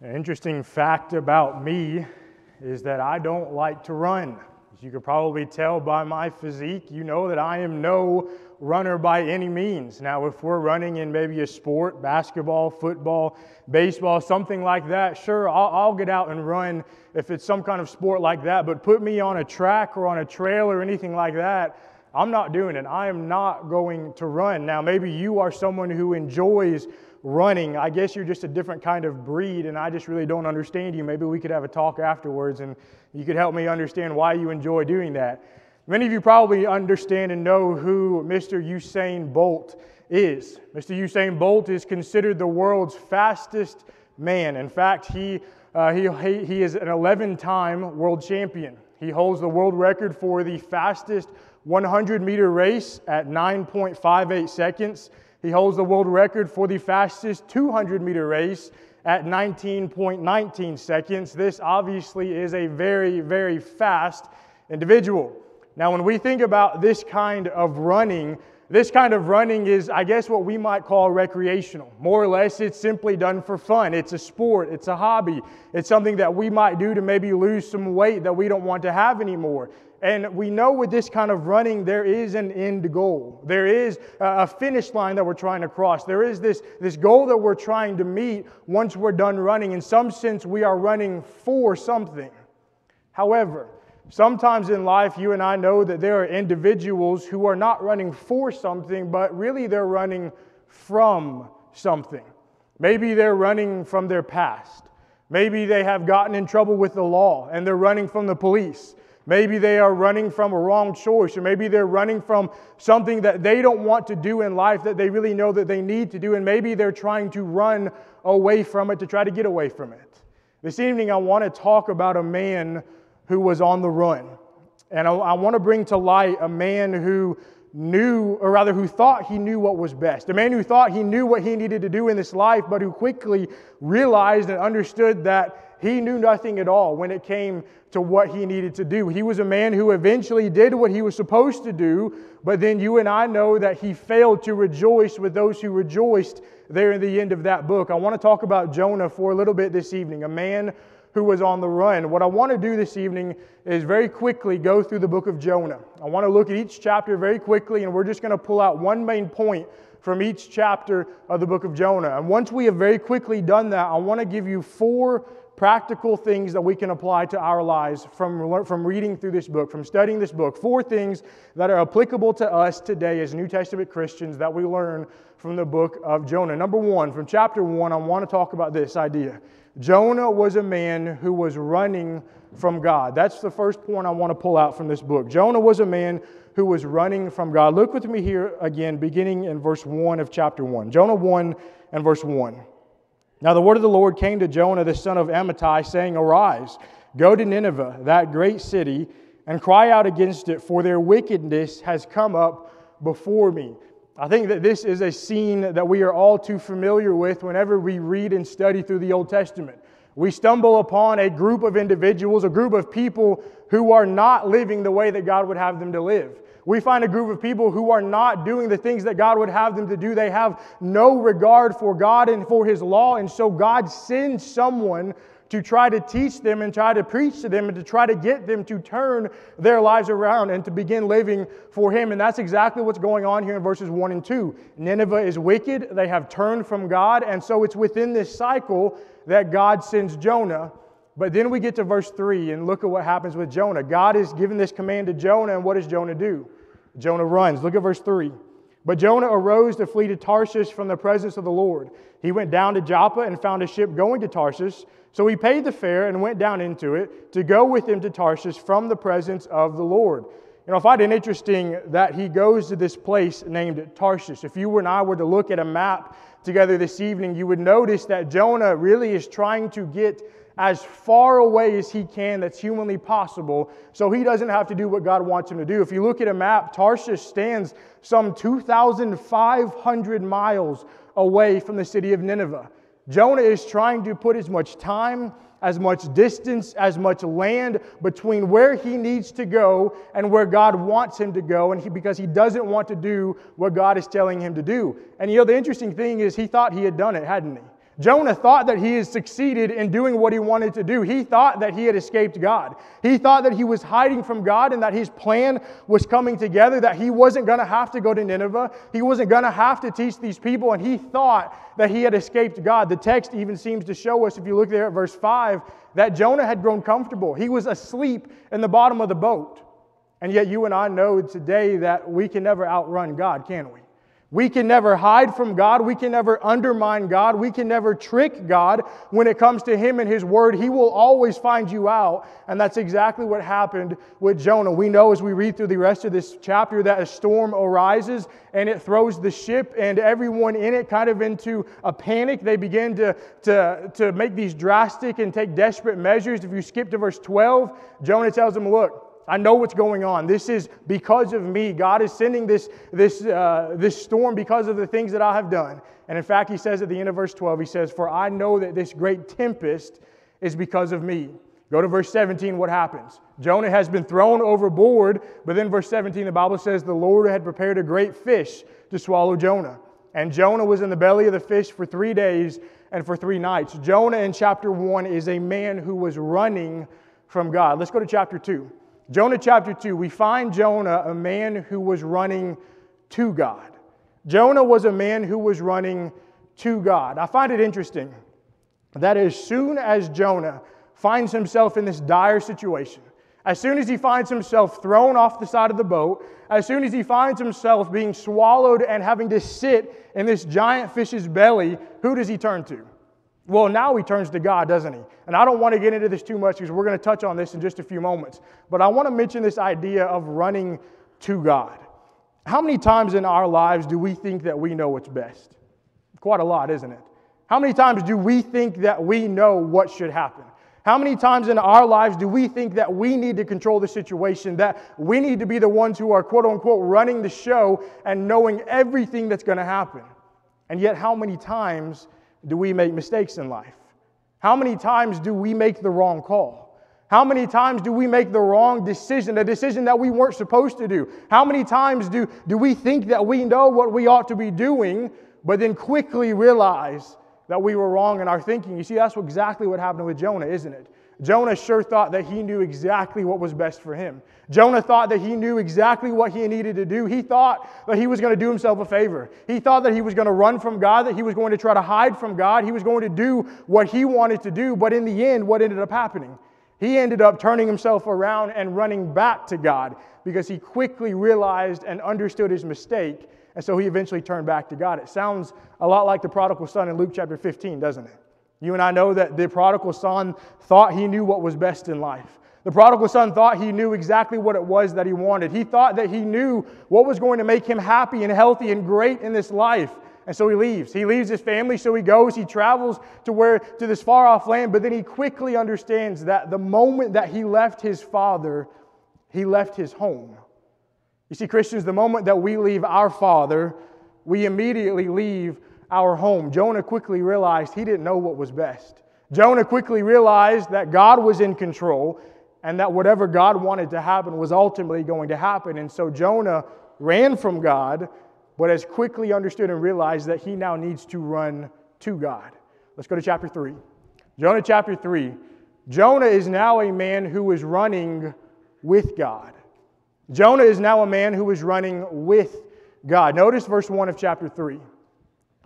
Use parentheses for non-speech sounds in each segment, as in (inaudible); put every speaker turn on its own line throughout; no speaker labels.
An interesting fact about me is that I don't like to run. As you could probably tell by my physique, you know that I am no runner by any means. Now, if we're running in maybe a sport, basketball, football, baseball, something like that, sure, I'll, I'll, get out and run if it's some kind of sport like that. But put me on a track or on a trail or anything like that, I'm not doing it. I am not going to run. Now, maybe you are someone who enjoys running. I guess you're just a different kind of breed, and I just really don't understand you. Maybe we could have a talk afterwards, and you could help me understand why you enjoy doing that. Many of you probably understand and know who Mr. Usain Bolt is. Mr. Usain Bolt is considered the world's fastest man. In fact, he, uh, he, he is an 11 time world champion. He holds the world record for the fastest 100 meter race at 9.58 seconds. He holds the world record for the fastest 200 meter race at 19.19 seconds. This obviously is a very, very fast individual. Now, when we think about this kind of running, this kind of running is, I guess, what we might call recreational. More or less, it's simply done for fun. It's a sport, it's a hobby, it's something that we might do to maybe lose some weight that we don't want to have anymore. And we know with this kind of running, there is an end goal. There is a finish line that we're trying to cross. There is this, this goal that we're trying to meet once we're done running. In some sense, we are running for something. However, sometimes in life, you and I know that there are individuals who are not running for something, but really they're running from something. Maybe they're running from their past. Maybe they have gotten in trouble with the law and they're running from the police. Maybe they are running from a wrong choice, or maybe they're running from something that they don't want to do in life that they really know that they need to do, and maybe they're trying to run away from it to try to get away from it. This evening, I want to talk about a man who was on the run. And I, I want to bring to light a man who knew, or rather, who thought he knew what was best. A man who thought he knew what he needed to do in this life, but who quickly realized and understood that he knew nothing at all when it came to what he needed to do. He was a man who eventually did what he was supposed to do, but then you and I know that he failed to rejoice with those who rejoiced there in the end of that book. I want to talk about Jonah for a little bit this evening, a man who was on the run. What I want to do this evening is very quickly go through the book of Jonah. I want to look at each chapter very quickly, and we're just going to pull out one main point from each chapter of the book of Jonah. And once we have very quickly done that, I want to give you four practical things that we can apply to our lives from, from reading through this book, from studying this book. Four things that are applicable to us today as New Testament Christians that we learn from the book of Jonah. Number one, from chapter one, I want to talk about this idea. Jonah was a man who was running from God. That's the first point I want to pull out from this book. Jonah was a man who was running from God. Look with me here again, beginning in verse 1 of chapter 1. Jonah 1 and verse 1. Now the word of the Lord came to Jonah the son of Amittai, saying, Arise, go to Nineveh, that great city, and cry out against it, for their wickedness has come up before me. I think that this is a scene that we are all too familiar with whenever we read and study through the Old Testament. We stumble upon a group of individuals, a group of people who are not living the way that God would have them to live we find a group of people who are not doing the things that God would have them to do. They have no regard for God and for His law. And so God sends someone to try to teach them and try to preach to them and to try to get them to turn their lives around and to begin living for Him. And that's exactly what's going on here in verses 1 and 2. Nineveh is wicked, they have turned from God. And so it's within this cycle that God sends Jonah. But then we get to verse 3 and look at what happens with Jonah. God is giving this command to Jonah, and what does Jonah do? Jonah runs. Look at verse 3. But Jonah arose to flee to Tarshish from the presence of the Lord. He went down to Joppa and found a ship going to Tarshish. So he paid the fare and went down into it to go with him to Tarshish from the presence of the Lord. You know, I find it interesting that he goes to this place named Tarshish. If you and I were to look at a map together this evening, you would notice that Jonah really is trying to get as far away as he can that's humanly possible so he doesn't have to do what God wants him to do. If you look at a map, Tarshish stands some 2,500 miles away from the city of Nineveh. Jonah is trying to put as much time, as much distance, as much land between where he needs to go and where God wants him to go, and he, because he doesn't want to do what God is telling him to do. And you know, the interesting thing is, he thought he had done it, hadn't he? Jonah thought that he had succeeded in doing what he wanted to do. He thought that he had escaped God. He thought that he was hiding from God and that his plan was coming together, that he wasn't going to have to go to Nineveh. He wasn't going to have to teach these people, and he thought that he had escaped God. The text even seems to show us, if you look there at verse 5, that Jonah had grown comfortable. He was asleep in the bottom of the boat. And yet, you and I know today that we can never outrun God, can we? We can never hide from God. We can never undermine God. We can never trick God when it comes to Him and His Word. He will always find you out. And that's exactly what happened with Jonah. We know as we read through the rest of this chapter that a storm arises and it throws the ship and everyone in it kind of into a panic. They begin to, to, to make these drastic and take desperate measures. If you skip to verse 12, Jonah tells them, Look, I know what's going on. This is because of me. God is sending this, this, uh, this storm because of the things that I have done. And in fact, he says at the end of verse 12, he says, For I know that this great tempest is because of me. Go to verse 17, what happens? Jonah has been thrown overboard, but then verse 17, the Bible says, The Lord had prepared a great fish to swallow Jonah. And Jonah was in the belly of the fish for three days and for three nights. Jonah in chapter 1 is a man who was running from God. Let's go to chapter 2. Jonah chapter 2, we find Jonah a man who was running to God. Jonah was a man who was running to God. I find it interesting that as soon as Jonah finds himself in this dire situation, as soon as he finds himself thrown off the side of the boat, as soon as he finds himself being swallowed and having to sit in this giant fish's belly, who does he turn to? Well, now he turns to God, doesn't he? And I don't want to get into this too much because we're going to touch on this in just a few moments. But I want to mention this idea of running to God. How many times in our lives do we think that we know what's best? Quite a lot, isn't it? How many times do we think that we know what should happen? How many times in our lives do we think that we need to control the situation, that we need to be the ones who are quote unquote running the show and knowing everything that's going to happen? And yet, how many times do we make mistakes in life? How many times do we make the wrong call? How many times do we make the wrong decision, a decision that we weren't supposed to do? How many times do, do we think that we know what we ought to be doing, but then quickly realize that we were wrong in our thinking? You see, that's exactly what happened with Jonah, isn't it? Jonah sure thought that he knew exactly what was best for him. Jonah thought that he knew exactly what he needed to do. He thought that he was going to do himself a favor. He thought that he was going to run from God, that he was going to try to hide from God. He was going to do what he wanted to do. But in the end, what ended up happening? He ended up turning himself around and running back to God because he quickly realized and understood his mistake. And so he eventually turned back to God. It sounds a lot like the prodigal son in Luke chapter 15, doesn't it? You and I know that the prodigal son thought he knew what was best in life. The prodigal son thought he knew exactly what it was that he wanted. He thought that he knew what was going to make him happy and healthy and great in this life. And so he leaves. He leaves his family, so he goes, he travels to where to this far off land, but then he quickly understands that the moment that he left his father, he left his home. You see, Christians, the moment that we leave our father, we immediately leave our home. Jonah quickly realized he didn't know what was best. Jonah quickly realized that God was in control and that whatever God wanted to happen was ultimately going to happen. And so Jonah ran from God, but has quickly understood and realized that he now needs to run to God. Let's go to chapter 3. Jonah chapter 3. Jonah is now a man who is running with God. Jonah is now a man who is running with God. Notice verse 1 of chapter 3.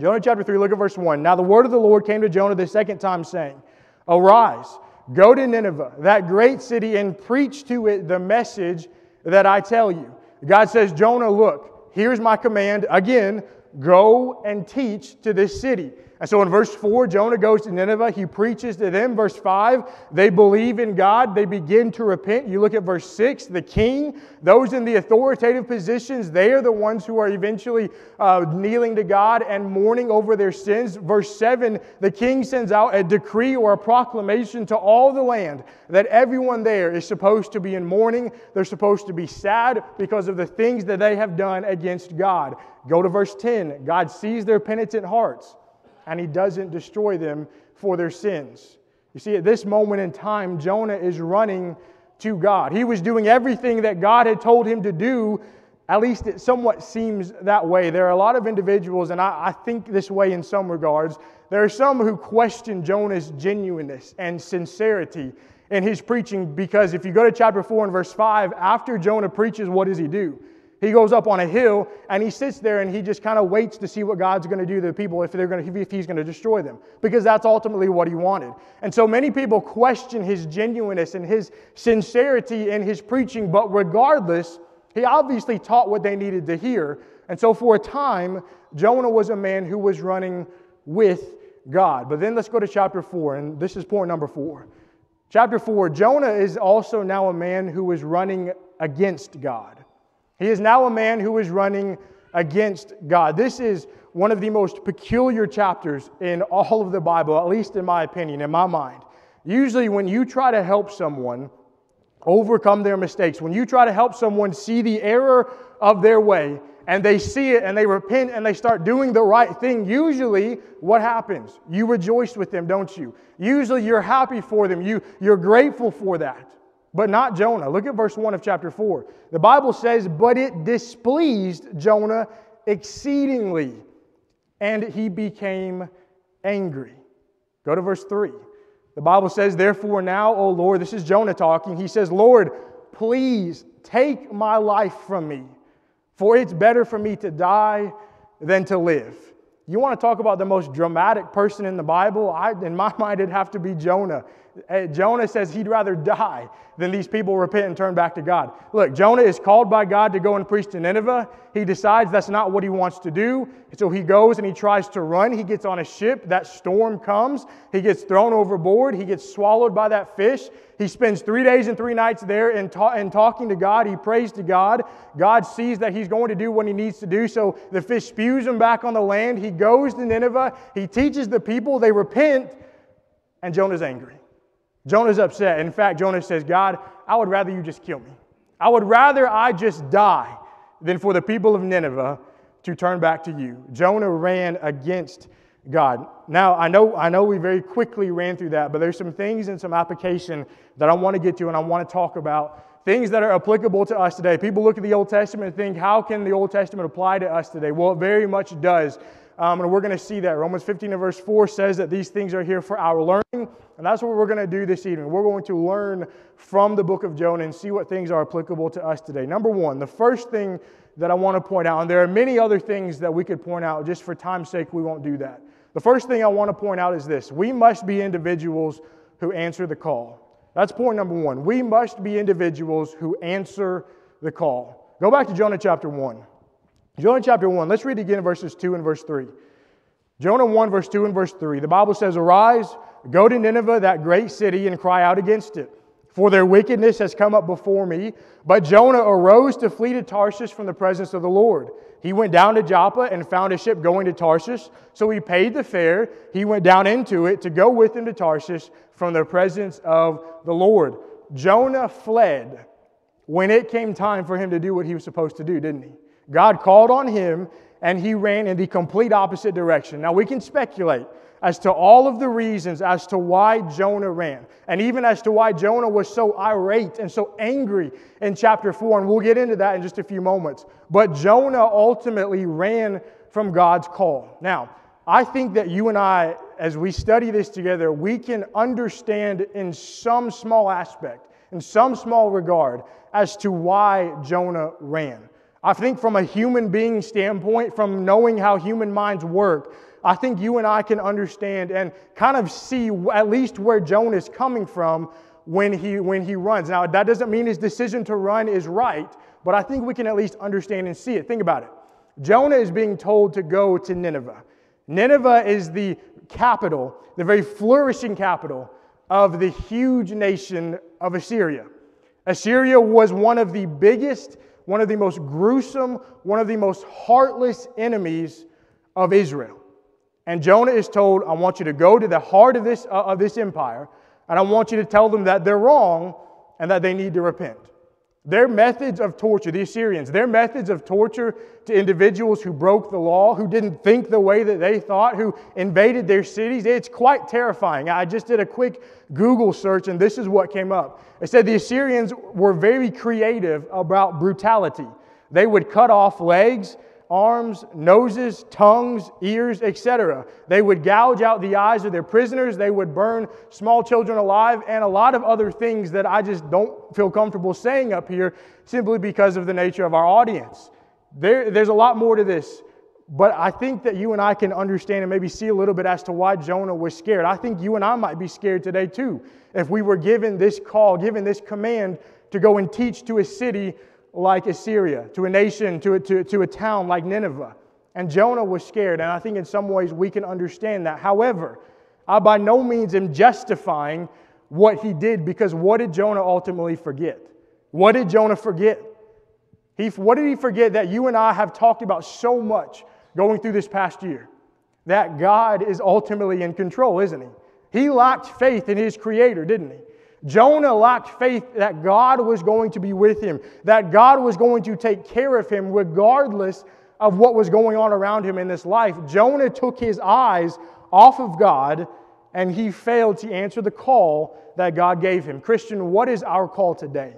Jonah chapter 3, look at verse 1. Now the word of the Lord came to Jonah the second time, saying, Arise, go to Nineveh, that great city, and preach to it the message that I tell you. God says, Jonah, look, here's my command. Again, go and teach to this city. And so in verse 4, Jonah goes to Nineveh. He preaches to them. Verse 5, they believe in God. They begin to repent. You look at verse 6, the king, those in the authoritative positions, they are the ones who are eventually uh, kneeling to God and mourning over their sins. Verse 7, the king sends out a decree or a proclamation to all the land that everyone there is supposed to be in mourning. They're supposed to be sad because of the things that they have done against God. Go to verse 10. God sees their penitent hearts and he doesn't destroy them for their sins. You see, at this moment in time, Jonah is running to God. He was doing everything that God had told him to do, At least it somewhat seems that way. There are a lot of individuals, and I, I think this way in some regards. There are some who question Jonah's genuineness and sincerity in his preaching because if you go to chapter 4 and verse 5, after Jonah preaches, what does he do? He goes up on a hill and he sits there and he just kind of waits to see what God's going to do to the people if they're going to, if he's going to destroy them because that's ultimately what he wanted. And so many people question his genuineness and his sincerity in his preaching, but regardless, he obviously taught what they needed to hear. And so for a time, Jonah was a man who was running with God. But then let's go to chapter 4, and this is point number 4. Chapter 4 Jonah is also now a man who is running against God. He is now a man who is running against God. This is one of the most peculiar chapters in all of the Bible, at least in my opinion, in my mind. Usually, when you try to help someone overcome their mistakes, when you try to help someone see the error of their way, and they see it and they repent and they start doing the right thing, usually what happens? You rejoice with them, don't you? Usually you're happy for them, you, you're grateful for that but not Jonah. Look at verse 1 of chapter 4. The Bible says, But it displeased Jonah exceedingly, and he became angry. Go to verse 3. The Bible says, Therefore now, O Lord, this is Jonah talking. He says, Lord, please take my life from me, for it's better for me to die than to live. You want to talk about the most dramatic person in the Bible? I, in my (laughs) mind, it'd have to be Jonah. Uh, Jonah says he'd rather die than these people repent and turn back to God. Look, Jonah is called by God to go and preach to Nineveh. He decides that's not what he wants to do. So he goes and he tries to run. He gets on a ship. That storm comes. He gets thrown overboard. He gets swallowed by that fish. He spends three days and three nights there and, ta- and talking to God. He prays to God. God sees that he's going to do what he needs to do. So the fish spews him back on the land. He goes to Nineveh. He teaches the people. They repent. And Jonah's angry. Jonah's upset. In fact, Jonah says, God, I would rather you just kill me. I would rather I just die than for the people of Nineveh to turn back to you. Jonah ran against God. Now, I know, I know we very quickly ran through that, but there's some things and some application that I want to get to and I want to talk about. Things that are applicable to us today. People look at the Old Testament and think, how can the Old Testament apply to us today? Well, it very much does. Um, and we're going to see that. Romans 15 and verse 4 says that these things are here for our learning. And that's what we're going to do this evening. We're going to learn from the book of Jonah and see what things are applicable to us today. Number one, the first thing that I want to point out, and there are many other things that we could point out, just for time's sake, we won't do that. The first thing I want to point out is this we must be individuals who answer the call. That's point number one. We must be individuals who answer the call. Go back to Jonah chapter 1. Jonah chapter 1, let's read again verses 2 and verse 3. Jonah 1, verse 2 and verse 3. The Bible says, Arise, go to Nineveh, that great city, and cry out against it. For their wickedness has come up before me. But Jonah arose to flee to Tarshish from the presence of the Lord. He went down to Joppa and found a ship going to Tarshish. So he paid the fare. He went down into it to go with him to Tarshish from the presence of the Lord. Jonah fled when it came time for him to do what he was supposed to do, didn't he? God called on him and he ran in the complete opposite direction. Now we can speculate as to all of the reasons as to why Jonah ran, and even as to why Jonah was so irate and so angry in chapter 4, and we'll get into that in just a few moments. But Jonah ultimately ran from God's call. Now, I think that you and I, as we study this together, we can understand in some small aspect, in some small regard, as to why Jonah ran. I think from a human being standpoint, from knowing how human minds work, I think you and I can understand and kind of see at least where Jonah is coming from when he, when he runs. Now, that doesn't mean his decision to run is right, but I think we can at least understand and see it. Think about it. Jonah is being told to go to Nineveh. Nineveh is the capital, the very flourishing capital of the huge nation of Assyria. Assyria was one of the biggest one of the most gruesome, one of the most heartless enemies of Israel. And Jonah is told, I want you to go to the heart of this, uh, of this empire, and I want you to tell them that they're wrong and that they need to repent. Their methods of torture, the Assyrians, their methods of torture to individuals who broke the law, who didn't think the way that they thought, who invaded their cities, it's quite terrifying. I just did a quick Google search and this is what came up. It said the Assyrians were very creative about brutality. They would cut off legs, arms, noses, tongues, ears, etc. They would gouge out the eyes of their prisoners. They would burn small children alive, and a lot of other things that I just don't feel comfortable saying up here simply because of the nature of our audience. There, there's a lot more to this. But I think that you and I can understand and maybe see a little bit as to why Jonah was scared. I think you and I might be scared today too if we were given this call, given this command to go and teach to a city like Assyria, to a nation, to a, to, to a town like Nineveh. And Jonah was scared, and I think in some ways we can understand that. However, I by no means am justifying what he did because what did Jonah ultimately forget? What did Jonah forget? He, what did he forget that you and I have talked about so much going through this past year? That God is ultimately in control, isn't he? He lacked faith in his creator, didn't he? Jonah lacked faith that God was going to be with him, that God was going to take care of him regardless of what was going on around him in this life. Jonah took his eyes off of God and he failed to answer the call that God gave him. Christian, what is our call today?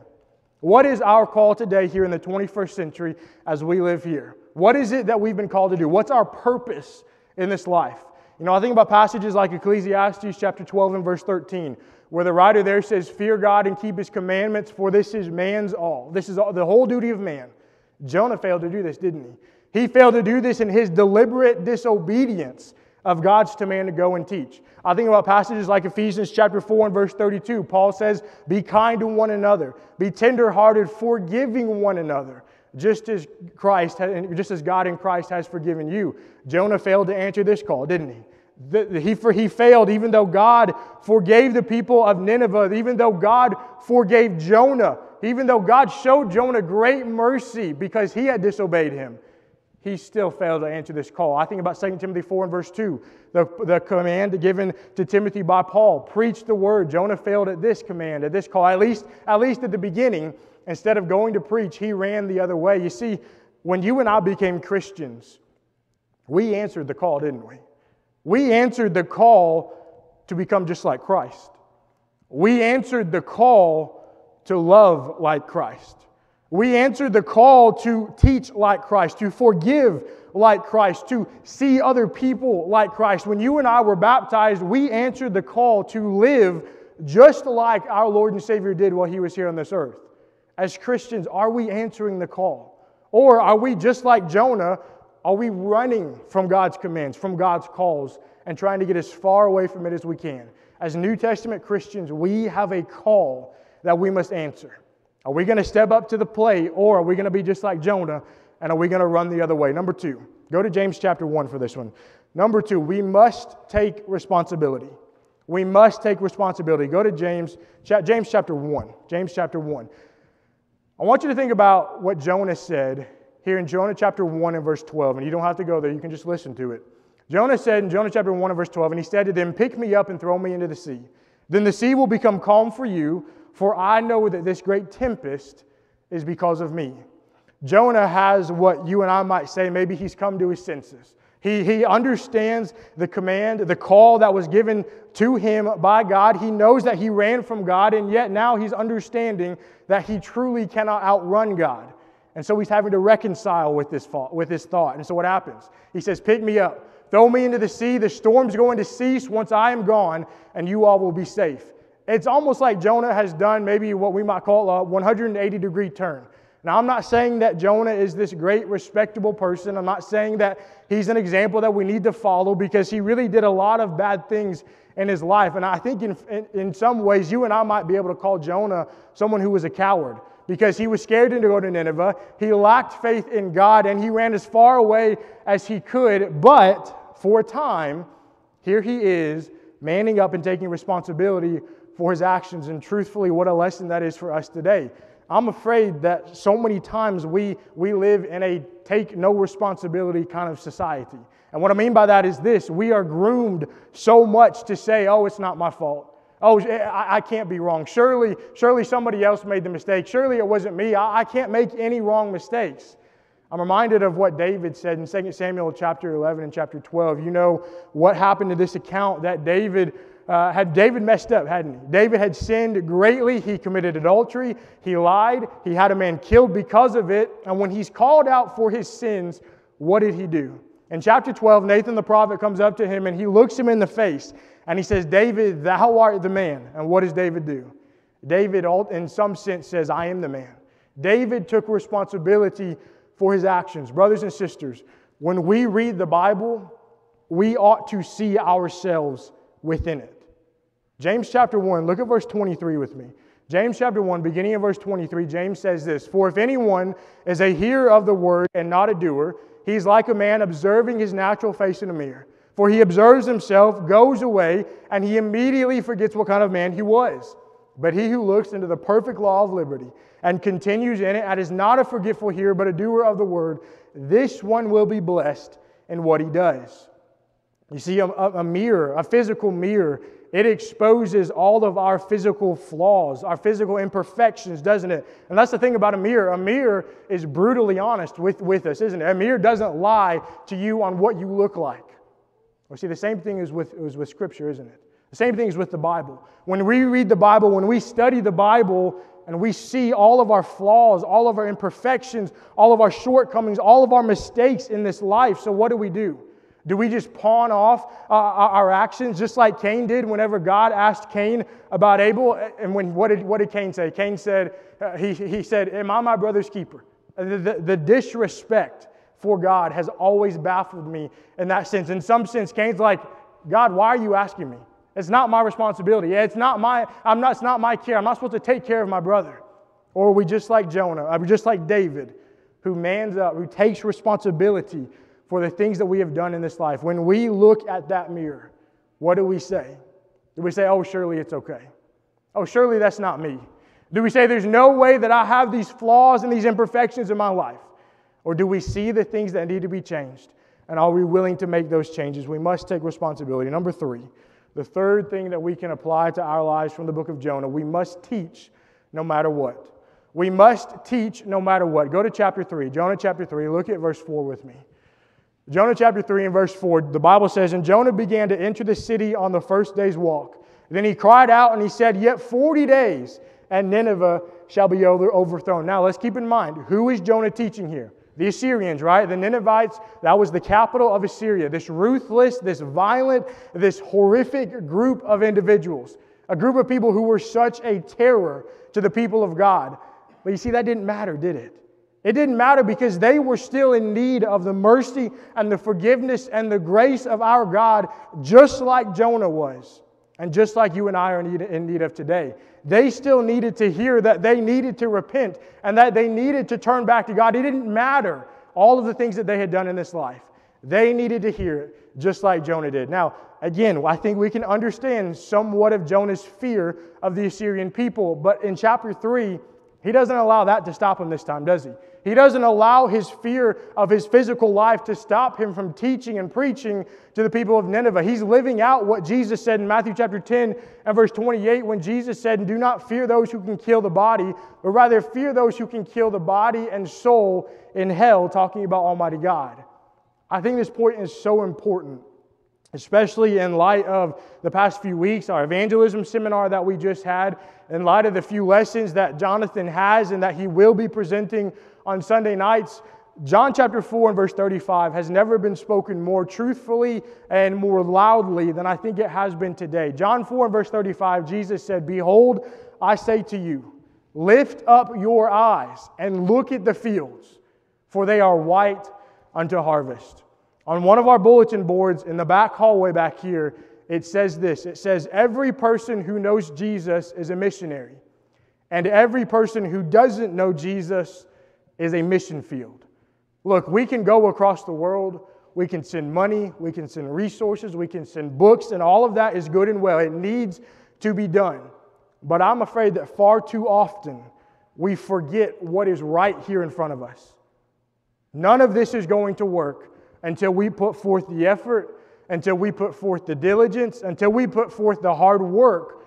What is our call today here in the 21st century as we live here? What is it that we've been called to do? What's our purpose in this life? You know, I think about passages like Ecclesiastes chapter 12 and verse 13, where the writer there says, Fear God and keep his commandments, for this is man's all. This is the whole duty of man. Jonah failed to do this, didn't he? He failed to do this in his deliberate disobedience of God's command to go and teach. I think about passages like Ephesians chapter 4 and verse 32. Paul says, Be kind to one another, be tenderhearted, forgiving one another, just as Christ, just as God in Christ has forgiven you. Jonah failed to answer this call, didn't he? He, for, he failed even though God forgave the people of Nineveh, even though God forgave Jonah, even though God showed Jonah great mercy because he had disobeyed him he still failed to answer this call. I think about 2 Timothy 4 and verse 2, the, the command given to Timothy by Paul preach the word. Jonah failed at this command, at this call, at least, at least at the beginning. Instead of going to preach, he ran the other way. You see, when you and I became Christians, we answered the call, didn't we? We answered the call to become just like Christ. We answered the call to love like Christ. We answered the call to teach like Christ, to forgive like Christ, to see other people like Christ. When you and I were baptized, we answered the call to live just like our Lord and Savior did while he was here on this earth. As Christians, are we answering the call? Or are we just like Jonah? Are we running from God's commands, from God's calls, and trying to get as far away from it as we can? As New Testament Christians, we have a call that we must answer. Are we going to step up to the plate or are we going to be just like Jonah and are we going to run the other way? Number two, go to James chapter 1 for this one. Number two, we must take responsibility. We must take responsibility. Go to James, James chapter 1. James chapter 1. I want you to think about what Jonah said here in Jonah chapter 1 and verse 12. And you don't have to go there, you can just listen to it. Jonah said in Jonah chapter 1 and verse 12, and he said to them, Pick me up and throw me into the sea. Then the sea will become calm for you for I know that this great tempest is because of me. Jonah has what you and I might say, maybe he's come to his senses. He, he understands the command, the call that was given to him by God. He knows that he ran from God, and yet now he's understanding that he truly cannot outrun God. And so he's having to reconcile with this, with this thought. And so what happens? He says, Pick me up, throw me into the sea. The storm's going to cease once I am gone, and you all will be safe. It's almost like Jonah has done maybe what we might call a 180 degree turn. Now, I'm not saying that Jonah is this great, respectable person. I'm not saying that he's an example that we need to follow because he really did a lot of bad things in his life. And I think in, in, in some ways, you and I might be able to call Jonah someone who was a coward because he was scared to go to Nineveh. He lacked faith in God and he ran as far away as he could. But for a time, here he is manning up and taking responsibility for his actions. And truthfully, what a lesson that is for us today. I'm afraid that so many times we, we live in a take no responsibility kind of society. And what I mean by that is this we are groomed so much to say, oh, it's not my fault. Oh, I, I can't be wrong. Surely, surely somebody else made the mistake. Surely it wasn't me. I, I can't make any wrong mistakes. I'm reminded of what David said in 2 Samuel chapter 11 and chapter 12. You know what happened to this account that David uh, had David messed up, hadn't he? David had sinned greatly. He committed adultery. He lied. He had a man killed because of it. And when he's called out for his sins, what did he do? In chapter 12, Nathan the prophet comes up to him and he looks him in the face and he says, David, thou art the man. And what does David do? David, in some sense, says, I am the man. David took responsibility for his actions. Brothers and sisters, when we read the Bible, we ought to see ourselves within it. James chapter 1, look at verse 23 with me. James chapter 1, beginning of verse 23, James says this For if anyone is a hearer of the word and not a doer, he's like a man observing his natural face in a mirror. For he observes himself, goes away, and he immediately forgets what kind of man he was. But he who looks into the perfect law of liberty and continues in it and is not a forgetful hearer, but a doer of the word, this one will be blessed in what he does. You see, a, a mirror, a physical mirror, it exposes all of our physical flaws, our physical imperfections, doesn't it? And that's the thing about a mirror. A mirror is brutally honest with, with us, isn't it? A mirror doesn't lie to you on what you look like. Well, see, the same thing is with, is with Scripture, isn't it? The same thing is with the Bible. When we read the Bible, when we study the Bible, and we see all of our flaws, all of our imperfections, all of our shortcomings, all of our mistakes in this life, so what do we do? Do we just pawn off uh, our actions just like Cain did whenever God asked Cain about Abel? And when, what, did, what did Cain say? Cain said, uh, he, he said, Am I my brother's keeper? The, the, the disrespect for God has always baffled me in that sense. In some sense, Cain's like, God, why are you asking me? It's not my responsibility. It's not my, I'm not, it's not my care. I'm not supposed to take care of my brother. Or are we just like Jonah? Are we just like David, who mans up, who takes responsibility for the things that we have done in this life? When we look at that mirror, what do we say? Do we say, oh, surely it's okay? Oh, surely that's not me? Do we say there's no way that I have these flaws and these imperfections in my life? Or do we see the things that need to be changed? And are we willing to make those changes? We must take responsibility. Number three, the third thing that we can apply to our lives from the book of Jonah, we must teach no matter what. We must teach no matter what. Go to chapter 3, Jonah chapter 3, look at verse 4 with me. Jonah chapter 3 and verse 4, the Bible says, And Jonah began to enter the city on the first day's walk. Then he cried out and he said, Yet 40 days, and Nineveh shall be overthrown. Now let's keep in mind, who is Jonah teaching here? The Assyrians, right? The Ninevites, that was the capital of Assyria. This ruthless, this violent, this horrific group of individuals. A group of people who were such a terror to the people of God. But you see, that didn't matter, did it? It didn't matter because they were still in need of the mercy and the forgiveness and the grace of our God, just like Jonah was, and just like you and I are in need of today they still needed to hear that they needed to repent and that they needed to turn back to God. It didn't matter all of the things that they had done in this life. They needed to hear it just like Jonah did. Now, again, I think we can understand somewhat of Jonah's fear of the Assyrian people, but in chapter 3, he doesn't allow that to stop him this time, does he? He doesn't allow his fear of his physical life to stop him from teaching and preaching to the people of Nineveh. He's living out what Jesus said in Matthew chapter 10 and verse 28 when Jesus said, Do not fear those who can kill the body, but rather fear those who can kill the body and soul in hell, talking about Almighty God. I think this point is so important especially in light of the past few weeks, our evangelism seminar that we just had, in light of the few lessons that Jonathan has and that he will be presenting on Sunday nights. John chapter 4 and verse 35 has never been spoken more truthfully and more loudly than I think it has been today. John 4 and verse 35, Jesus said, Behold, I say to you, lift up your eyes and look at the fields, for they are white unto harvest. On one of our bulletin boards in the back hallway back here, it says this it says, Every person who knows Jesus is a missionary, and every person who doesn't know Jesus is a mission field. Look, we can go across the world, we can send money, we can send resources, we can send books, and all of that is good and well. It needs to be done. But I'm afraid that far too often we forget what is right here in front of us. None of this is going to work until we put forth the effort, until we put forth the diligence, until we put forth the hard work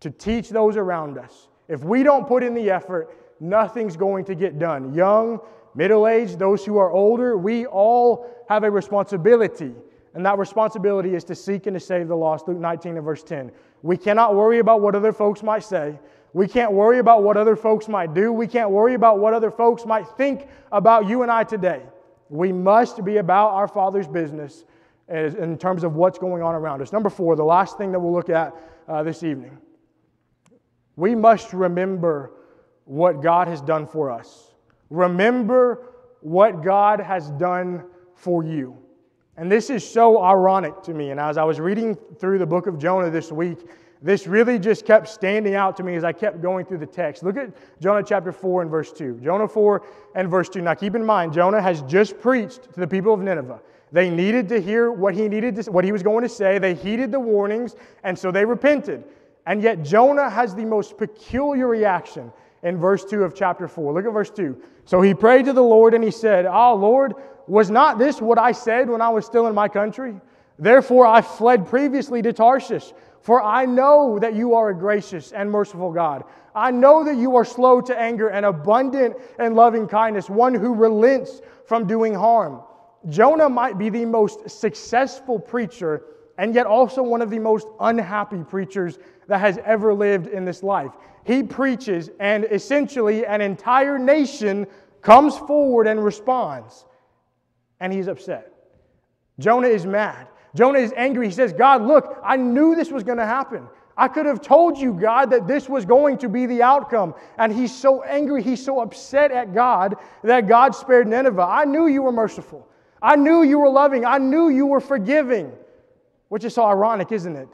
to teach those around us. If we don't put in the effort, nothing's going to get done. Young, middle aged, those who are older, we all have a responsibility. And that responsibility is to seek and to save the lost. Luke 19 and verse 10. We cannot worry about what other folks might say. We can't worry about what other folks might do. We can't worry about what other folks might think about you and I today. We must be about our Father's business in terms of what's going on around us. Number four, the last thing that we'll look at uh, this evening. We must remember what God has done for us. Remember what God has done for you. And this is so ironic to me. And as I was reading through the book of Jonah this week, this really just kept standing out to me as I kept going through the text. Look at Jonah chapter 4 and verse 2. Jonah 4 and verse 2. Now keep in mind, Jonah has just preached to the people of Nineveh. They needed to hear what he needed to, what he was going to say. They heeded the warnings, and so they repented. And yet Jonah has the most peculiar reaction in verse 2 of chapter 4. Look at verse 2. So he prayed to the Lord and he said, Ah, oh, Lord, was not this what I said when I was still in my country? Therefore I fled previously to Tarshish for I know that you are a gracious and merciful God. I know that you are slow to anger and abundant in loving kindness, one who relents from doing harm. Jonah might be the most successful preacher and yet also one of the most unhappy preachers that has ever lived in this life. He preaches, and essentially an entire nation comes forward and responds, and he's upset. Jonah is mad. Jonah is angry. He says, God, look, I knew this was going to happen. I could have told you, God, that this was going to be the outcome. And he's so angry, he's so upset at God that God spared Nineveh. I knew you were merciful. I knew you were loving. I knew you were forgiving. Which is so ironic, isn't it?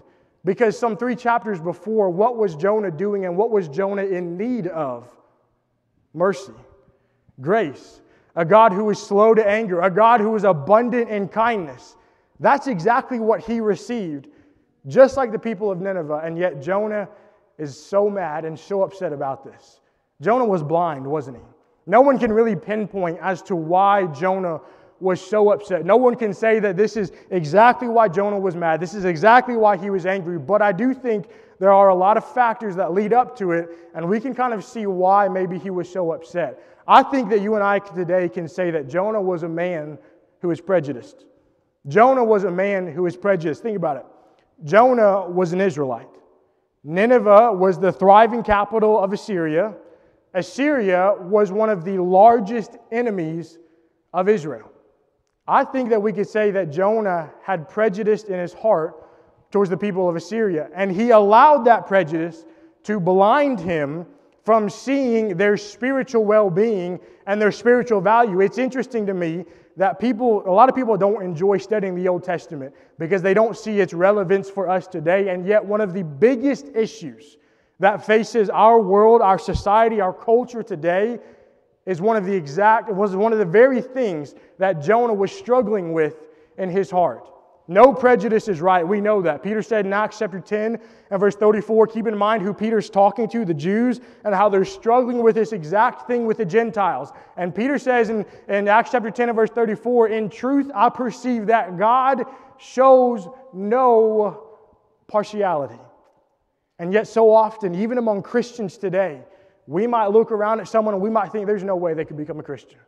Because some three chapters before, what was Jonah doing and what was Jonah in need of? Mercy, grace, a God who is slow to anger, a God who is abundant in kindness. That's exactly what he received, just like the people of Nineveh. And yet Jonah is so mad and so upset about this. Jonah was blind, wasn't he? No one can really pinpoint as to why Jonah was so upset. No one can say that this is exactly why Jonah was mad. This is exactly why he was angry. But I do think there are a lot of factors that lead up to it, and we can kind of see why maybe he was so upset. I think that you and I today can say that Jonah was a man who was prejudiced. Jonah was a man who was prejudiced. Think about it. Jonah was an Israelite. Nineveh was the thriving capital of Assyria. Assyria was one of the largest enemies of Israel. I think that we could say that Jonah had prejudice in his heart towards the people of Assyria, and he allowed that prejudice to blind him from seeing their spiritual well being and their spiritual value. It's interesting to me that people, a lot of people don't enjoy studying the Old Testament because they don't see its relevance for us today. And yet, one of the biggest issues that faces our world, our society, our culture today is one of the exact, it was one of the very things that Jonah was struggling with in his heart. No prejudice is right. We know that. Peter said in Acts chapter 10 and verse 34, keep in mind who Peter's talking to, the Jews, and how they're struggling with this exact thing with the Gentiles. And Peter says in, in Acts chapter 10 and verse 34, in truth, I perceive that God shows no partiality. And yet, so often, even among Christians today, we might look around at someone and we might think there's no way they could become a Christian.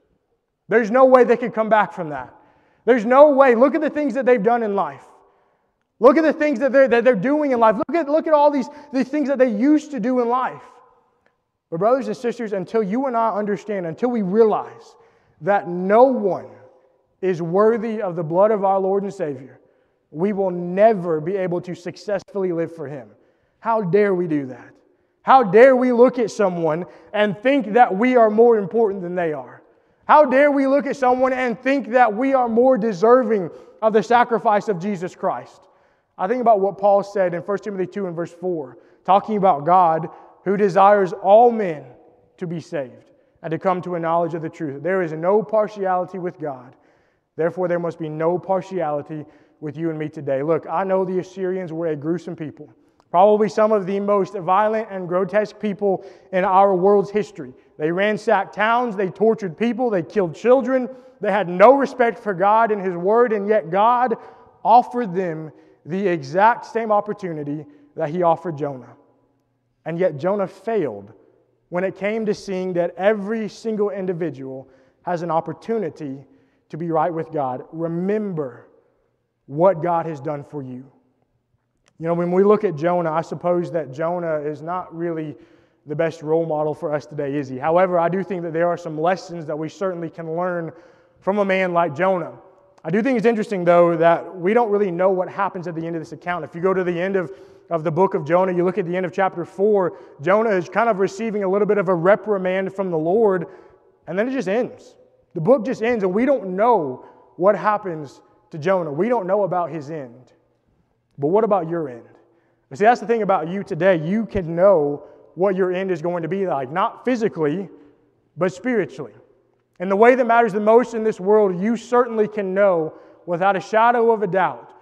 There's no way they could come back from that. There's no way. Look at the things that they've done in life. Look at the things that they're, that they're doing in life. Look at, look at all these, these things that they used to do in life. But, brothers and sisters, until you and I understand, until we realize that no one is worthy of the blood of our Lord and Savior, we will never be able to successfully live for Him. How dare we do that? How dare we look at someone and think that we are more important than they are? How dare we look at someone and think that we are more deserving of the sacrifice of Jesus Christ? I think about what Paul said in 1 Timothy 2 and verse 4, talking about God who desires all men to be saved and to come to a knowledge of the truth. There is no partiality with God. Therefore, there must be no partiality with you and me today. Look, I know the Assyrians were a gruesome people, probably some of the most violent and grotesque people in our world's history. They ransacked towns, they tortured people, they killed children. They had no respect for God and His Word, and yet God offered them the exact same opportunity that He offered Jonah. And yet Jonah failed when it came to seeing that every single individual has an opportunity to be right with God, remember what God has done for you. You know, when we look at Jonah, I suppose that Jonah is not really the best role model for us today, is he? However, I do think that there are some lessons that we certainly can learn from a man like Jonah. I do think it's interesting, though, that we don't really know what happens at the end of this account. If you go to the end of, of the book of Jonah, you look at the end of chapter 4, Jonah is kind of receiving a little bit of a reprimand from the Lord, and then it just ends. The book just ends, and we don't know what happens to Jonah. We don't know about his end. But what about your end? see, that's the thing about you today. You can know what your end is going to be like, not physically, but spiritually. And the way that matters the most in this world, you certainly can know without a shadow of a doubt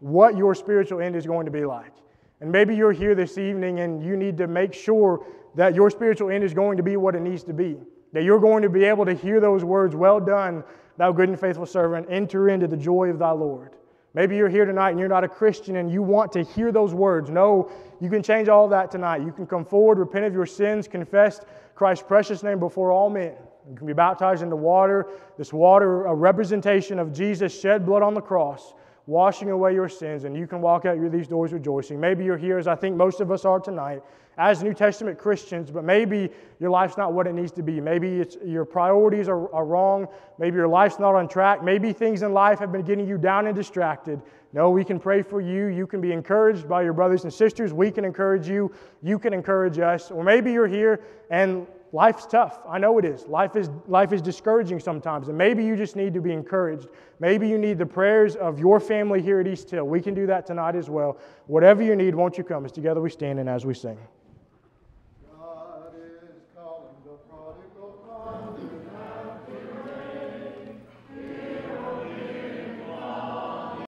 what your spiritual end is going to be like. And maybe you're here this evening and you need to make sure that your spiritual end is going to be what it needs to be. That you're going to be able to hear those words, Well done, thou good and faithful servant, enter into the joy of thy Lord. Maybe you're here tonight and you're not a Christian and you want to hear those words. No, you can change all that tonight. You can come forward, repent of your sins, confess Christ's precious name before all men. You can be baptized into water. This water, a representation of Jesus shed blood on the cross, washing away your sins, and you can walk out these doors rejoicing. Maybe you're here, as I think most of us are tonight, as New Testament Christians, but maybe your life's not what it needs to be. Maybe your priorities are, are wrong. Maybe your life's not on track. Maybe things in life have been getting you down and distracted. No, we can pray for you. You can be encouraged by your brothers and sisters. We can encourage you. You can encourage us. Or maybe you're here and life's tough. I know it is. Life is, life is discouraging sometimes. And maybe you just need to be encouraged. Maybe you need the prayers of your family here at East Hill. We can do that tonight as well. Whatever you need, won't you come as together we stand and as we sing.